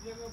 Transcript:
दिएको